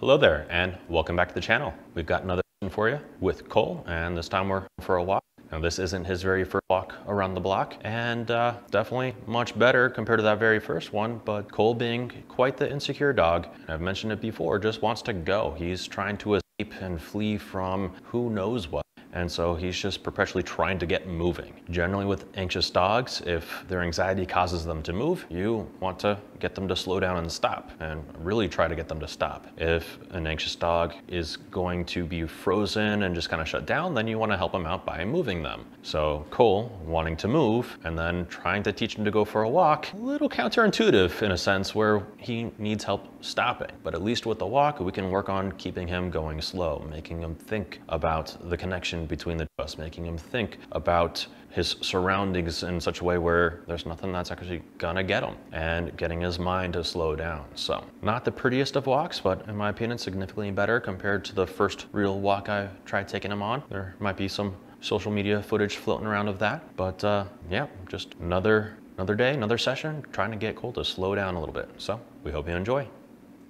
Hello there, and welcome back to the channel. We've got another for you with Cole, and this time we're for a walk. Now, this isn't his very first walk around the block, and uh, definitely much better compared to that very first one. But Cole, being quite the insecure dog, and I've mentioned it before, just wants to go. He's trying to escape and flee from who knows what. And so he's just perpetually trying to get moving. Generally, with anxious dogs, if their anxiety causes them to move, you want to get them to slow down and stop, and really try to get them to stop. If an anxious dog is going to be frozen and just kind of shut down, then you want to help them out by moving them. So Cole wanting to move and then trying to teach him to go for a walk, a little counterintuitive in a sense where he needs help stopping. But at least with the walk, we can work on keeping him going slow, making him think about the connection between the two us, making him think about his surroundings in such a way where there's nothing that's actually gonna get him and getting his mind to slow down. So not the prettiest of walks, but in my opinion, significantly better compared to the first real walk I tried taking him on. There might be some social media footage floating around of that, but uh, yeah, just another another day, another session, trying to get Cole to slow down a little bit. So we hope you enjoy.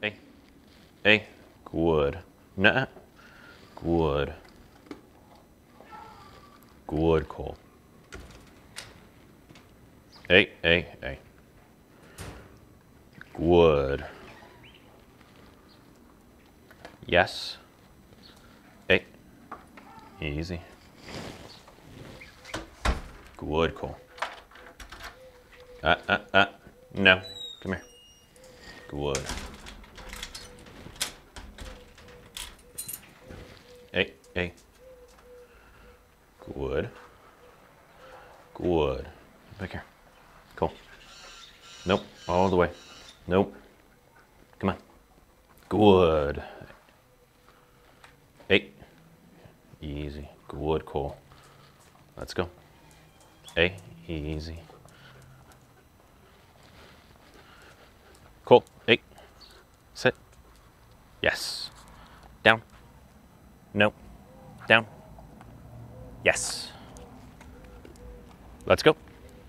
Hey, hey, good. Nah, good. Good Cole. Hey, hey, hey. Good. Yes. Hey. Easy. Good Cole. Uh, uh, uh. No. Come here. Good. Hey, hey. Good. Good. Back here. Cool. Nope. All the way. Nope. Come on. Good. Hey. Easy. Good, cool. Let's go. Hey. Easy. Cool. Hey. Sit. Yes. Down. Nope. Down. Yes. Let's go.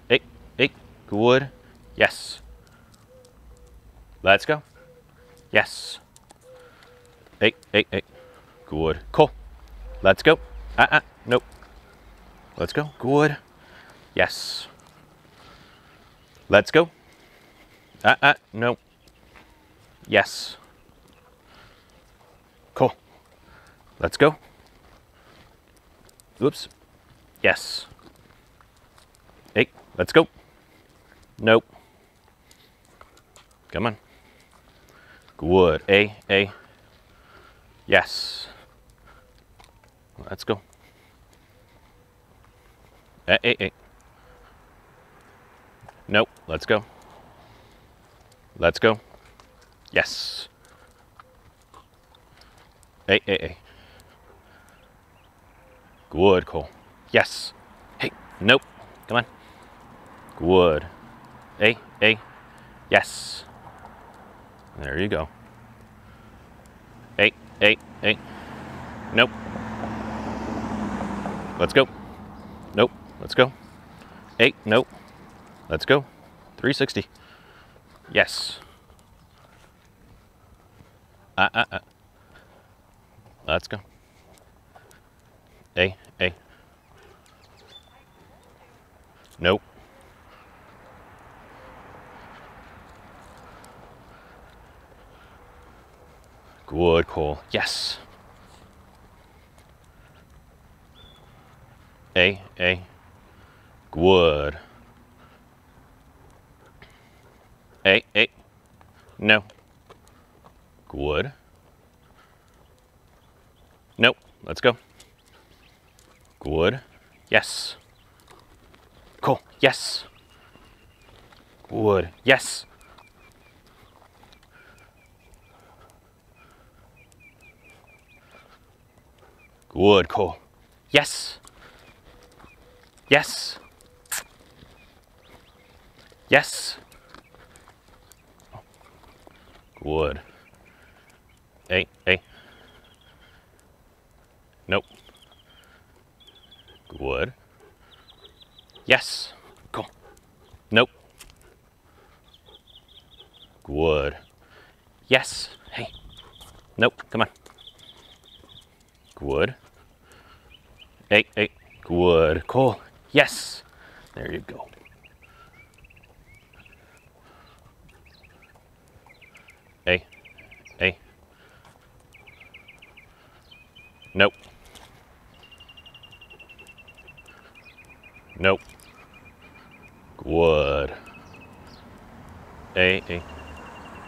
Hey, hey, good. Yes. Let's go. Yes. Hey, hey, hey. Good. Cool. Let's go. Uh, uh, nope. Let's go. Good. Yes. Let's go. Uh, uh, nope. Yes. Cool. Let's go. Oops. Yes. Hey, let's go. Nope. Come on. Good. A, A. Yes. Let's go. A, A, A. Nope. Let's go. Let's go. Yes. A, A, A. Good, Cole. Yes. Hey, nope. Come on. Good. Hey, hey. Yes. There you go. Hey, hey, hey. Nope. Let's go. Nope. Let's go. Hey, nope. Let's go. 360. Yes. Uh, uh, uh. Let's go. Hey, hey. Nope. Good Cole. Yes. A, A. Good. A, A. No. Good. Nope. Let's go. Good. Yes. Yes. Wood. Yes. Good. Cool. Yes. Yes. Yes. Good. Hey, hey. Nope. Wood. Yes. Cool. Nope. Wood. Yes. Hey. Nope. Come on. Good. Hey, hey. Good. Cool. Yes. There you go. Hey. Hey. Nope. Nope. Good. Hey, hey.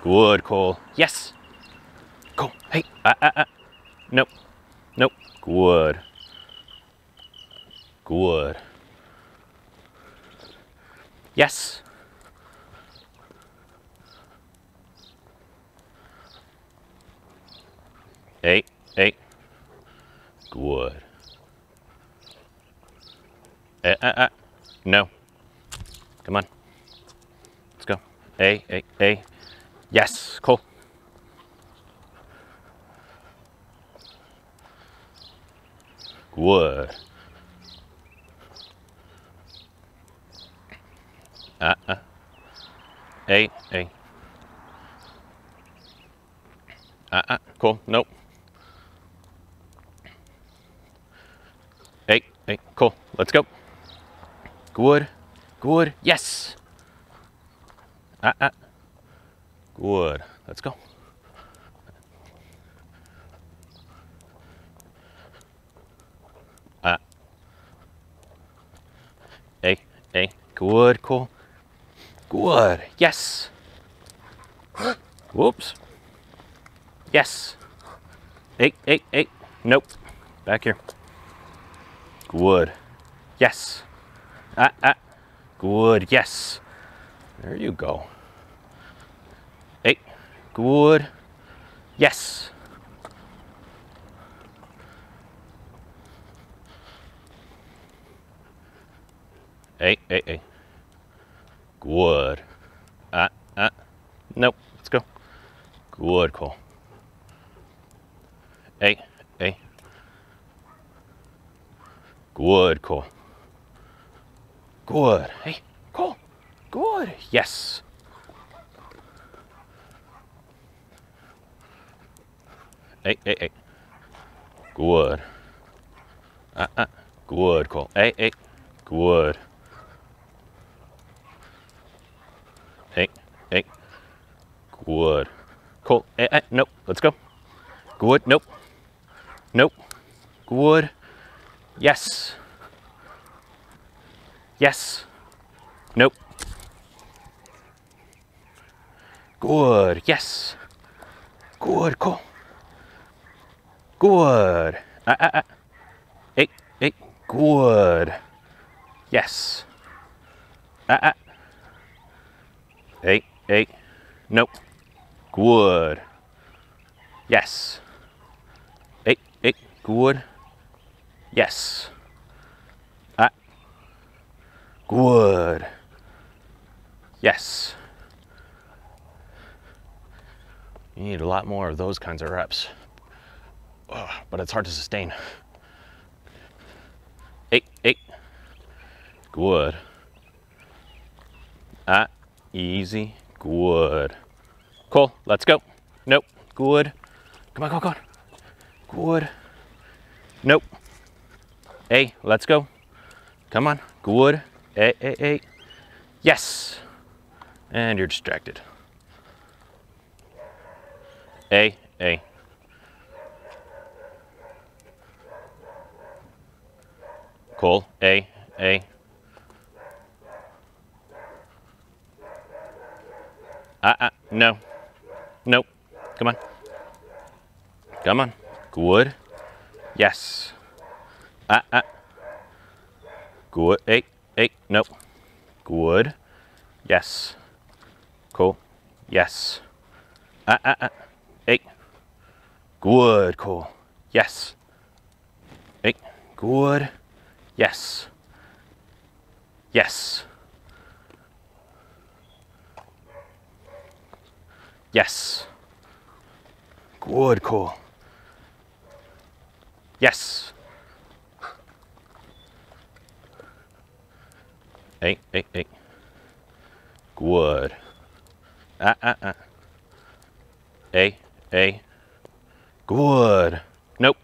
Good, Cole. Yes. Go. Hey. Ah, ah, ah. Nope. Nope. Good. Good. Yes. Hey, hey. Good. Eh, eh, eh. No. Come on. Let's go. Hey, hey, A. Yes, cool. Good. Uh, uh. A, A. Uh, uh. Cool. Nope. Hey, hey, cool. Let's go. Good. Good. Yes. Ah, ah. Good. Let's go. Ah. Hey, hey. Good. Cool. Good. Yes. Whoops. Yes. Hey, hey, hey. Nope. Back here. Good. Yes. Ah, ah. Good. Yes. There you go. Good. Yes. Hey, hey, hey. Good. Ah, ah. Nope. Let's go. Good, Cole. Hey, hey. Good, Cole. Good. Hey, Cole. Good. Yes. Hey, hey, hey. Good. Uh, uh. Good, Cole. Hey, hey. Good. Hey, hey. Good. Cool. Hey, hey. Nope. Let's go. Good. Nope. Nope. Good. Yes. Yes. Nope. Good. Yes. Good. Cool. Good. Ah, ah, ah. Hey, hey. Good. Yes. Ah, ah. Hey, hey. Nope. Good. Yes. Hey, hey. Good. Yes. Ah. Good. Yes. You need a lot more of those kinds of reps. But it's hard to sustain. Eight, eight. Good. Ah, easy. Good. Cool, let's go. Nope. Good. Come on, come on, come on. Good. Nope. Hey, let's go. Come on. Good. Hey, hey, hey. Yes. And you're distracted. A, A. Cool. A, A. Ah, ah, no. Nope. Come on. Come on. Good. Yes. Ah, ah. Good. Hey, hey, nope. Good. Yes. Cool. Yes. Ah, ah, ah. Hey. Good. Cool. Yes. Hey. Good. Yes. Yes. Yes. Good. Cool. Yes. Hey, hey, hey. Good. Ah, ah, ah. A, A. Good. Nope.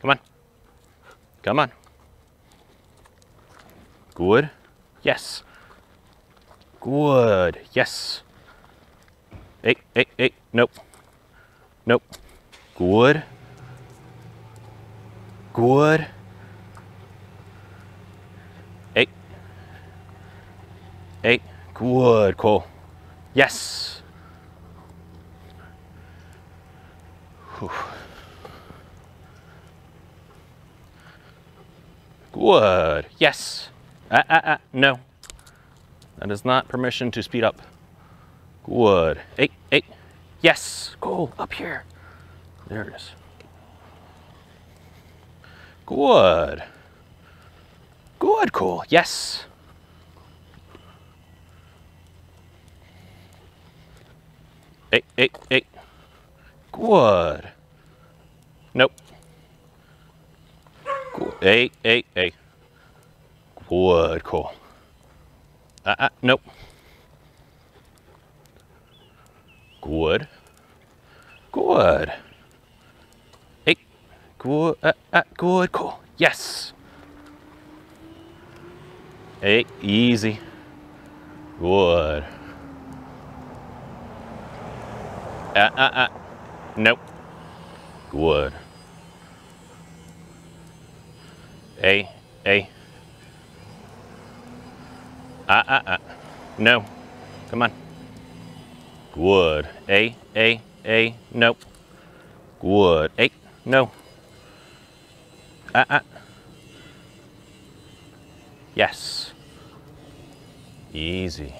Come on. Come on. Good. Yes. Good. Yes. Hey, hey, hey. Nope. Nope. Good. Good. Hey. Hey. Good, Cole. Yes. Whew. Good. Yes. Ah, ah, ah. No. That is not permission to speed up. Good. Hey, hey. Yes. Go up here. There it is. Good. Good, cool. Yes. Hey, hey, hey. Good. Nope. Good. Hey, hey, hey. Good, cool. Uh, uh, nope. Good. Good. Hey. Good. Uh, uh, good, cool. Yes. Hey, easy. Good. Uh, uh, uh. Nope. Good. Hey, hey. Uh, uh, uh. No. Come on. Good. A, A, A. Nope. Good. A. No. Uh, uh. Yes. Easy.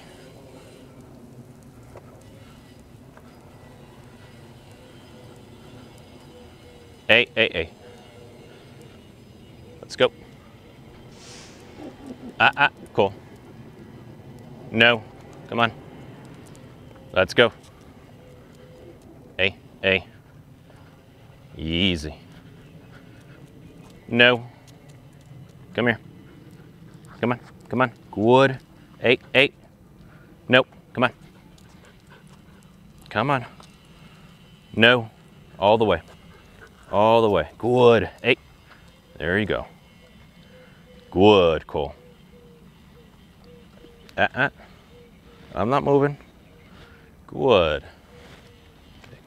A, A, A. Let's go. Ah, ah, cool. No, come on. Let's go. A, A. Easy. No. Come here. Come on, come on. Good. A, A. Nope, come on. Come on. No, all the way. All the way. Good. Hey, there you go. Good, Cole. Uh, uh. I'm not moving. Good.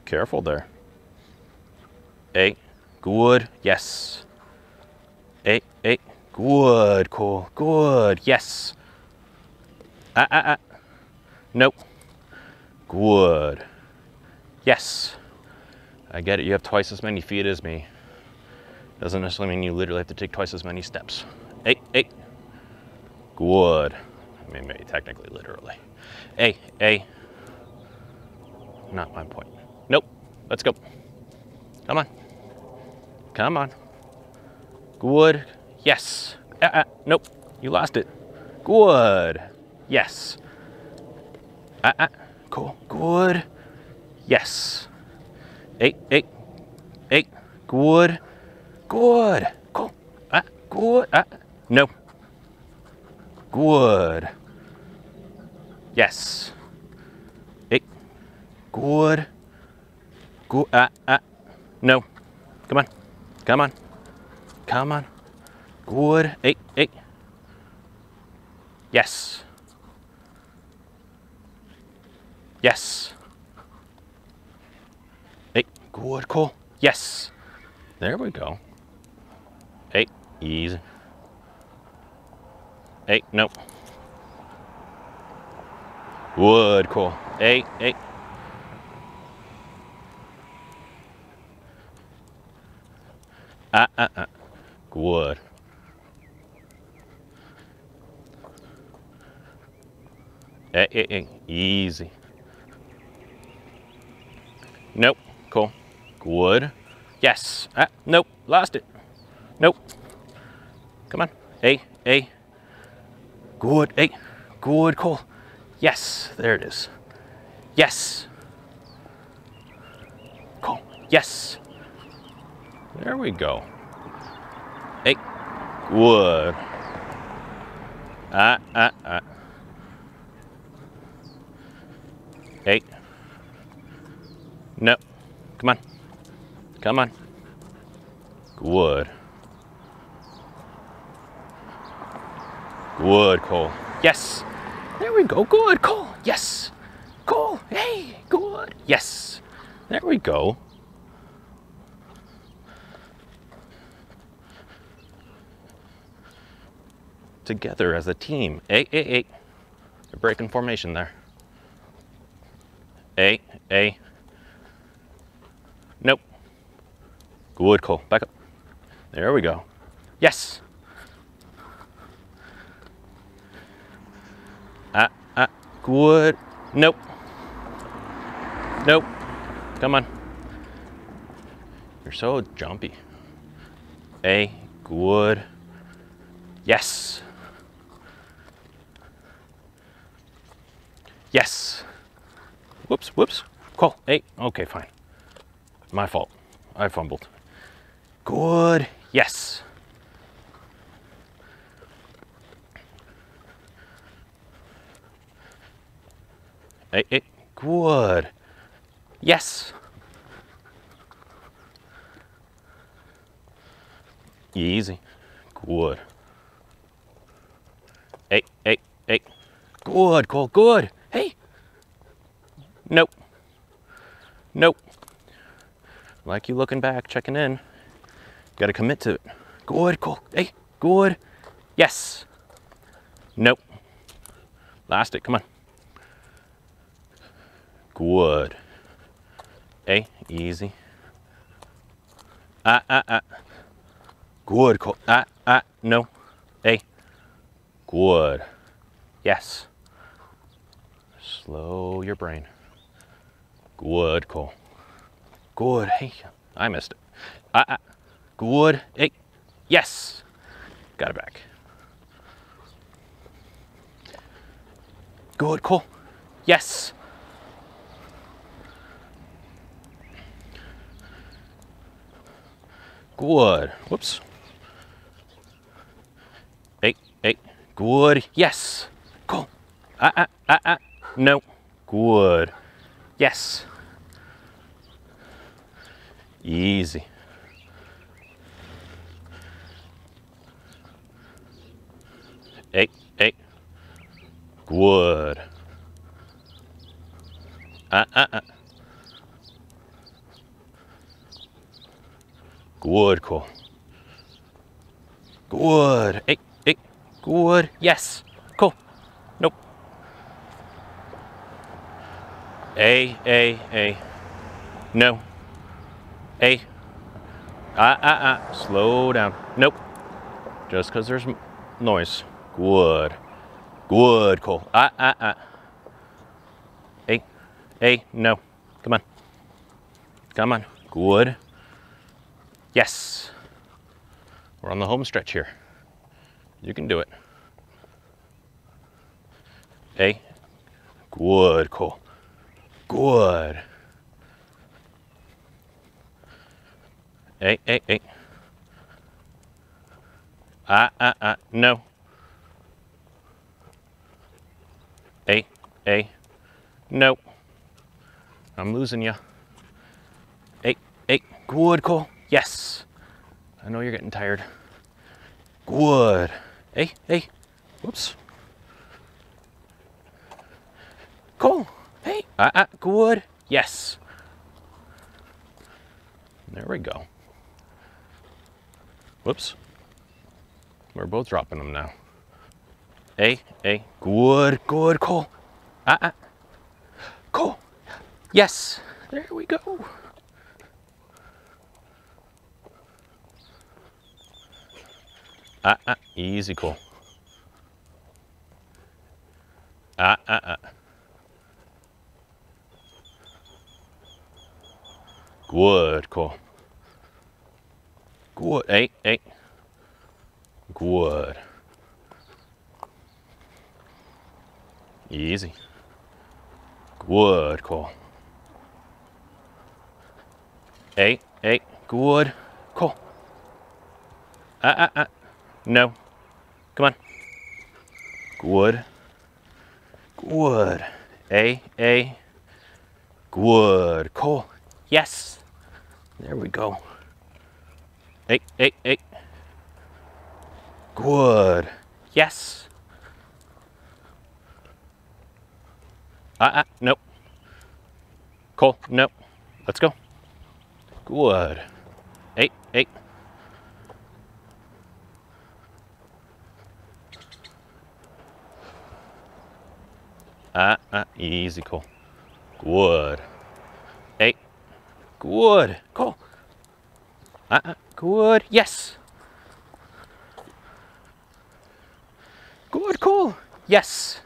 Careful there. Hey, good. Yes. Hey, hey. Good, cool. Good. Yes. Ah, ah, ah. Nope. Good. Yes. I get it. You have twice as many feet as me. Doesn't necessarily mean you literally have to take twice as many steps. Hey, hey. Good. I mean, maybe technically, literally. A, A. Not my point. Nope. Let's go. Come on. Come on. Good. Yes. Uh, uh, nope. You lost it. Good. Yes. Uh, uh. Cool. Good. Yes. Eight, eight, eight. Good. Good. Cool. Ah, good. Ah, no. Good. Yes. Eight. Good. Good. Ah, ah. No. Come on. Come on. Come on. Good. Eight, eight. Yes. Yes. Good, cool. Yes. There we go. Hey, easy. Hey, nope. Wood, cool. Hey, hey. Ah, ah, ah. Good. Hey, hey, hey. Easy. Nope. Cool. Wood. Yes. Ah, nope. Lost it. Nope. Come on. Hey, hey. Good. Hey. Good. Cool. Yes. There it is. Yes. Cool. Yes. There we go. Hey. Good. Ah, ah, ah. Hey. No. Come on. Come on. Good. Good, Cole. Yes. There we go. Good, Cole. Yes. Cole. Hey, good. Yes. There we go. Together as a team. Hey, hey, hey. You're breaking formation there. Hey, hey. Nope. Good, Cole. Back up. There we go. Yes. Ah, ah, good. Nope. Nope. Come on. You're so jumpy. A, good. Yes. Yes. Whoops, whoops. Cole. Hey, okay, fine. My fault. I fumbled. Good. Yes. Hey, hey, good. Yes. Easy. Good. Hey, hey, hey. Good, Cole, good. Hey. Nope. Nope. Like you looking back, checking in. Got to commit to it. Good, Cole. Hey, good. Yes. Nope. Last it, come on. Good. Hey, easy. Ah, ah, ah. Good. Ah, ah, no. Hey. Good. Yes. Slow your brain. Good, Cole. Good. Hey, I missed it. Ah, ah. Good. Hey. Yes. Got it back. Good, Cole. Yes. Good. Whoops. Hey, hey. Good. Yes. Go. Ah, ah, ah, ah. No. Good. Yes. Easy. Hey, hey. Good. Ah, ah, ah. Good, cool. Good. Hey, hey. Good. Yes. Cool. Nope. A, A, A. No. A. Ah, ah, ah. Slow down. Nope. Just because there's noise. Good. Good, Cole. Ah, ah, ah. A. A. No. Come on. Come on. Good. Yes. We're on the home stretch here. You can do it. Hey. Good, Cole. Good. Hey, hey, hey. Ah, ah, ah. No. Hey, hey. No. I'm losing you. Hey, hey. Good, Cole. Yes. I know you're getting tired. Good. Hey, hey. Whoops. Cool. Hey. Uh, uh, good. Yes. There we go. Whoops. We're both dropping them now. Hey, hey. Good, good, Cole. Uh, uh. Cole. Yes. There we go. Ah, ah, easy, cool. Ah, ah, ah. Good, cool. Good, hey, hey. Good. Easy. Good, cool. Hey, hey, good, cool. Ah, ah, ah. No. Come on. Good. Good. A, A. Good. Cole. Yes. There we go. Hey, hey, hey. Good. Yes. Uh-uh, nope. Cole, nope. Let's go. Good. Hey, hey. Uh, uh, easy, Cole. Good. Hey. Good. Cole. Ah, uh, good. Yes. Good, Cole. Yes.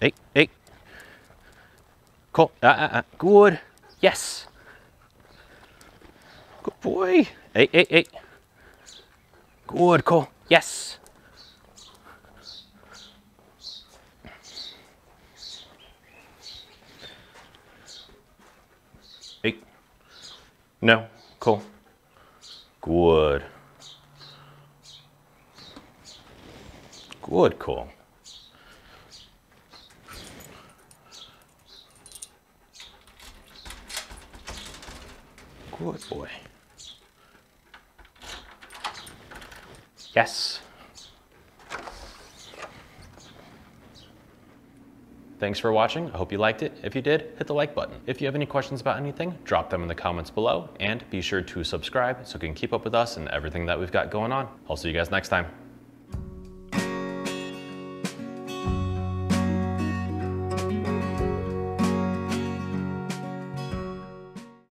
Hey, hey. Cole. ah, uh, uh. Good. Yes. Good boy. Hey, hey, hey. Good, Cole. Yes. No. Cool. Good. Good, cool. Good boy. Yes. Thanks for watching. I hope you liked it. If you did, hit the like button. If you have any questions about anything, drop them in the comments below and be sure to subscribe so you can keep up with us and everything that we've got going on. I'll see you guys next time.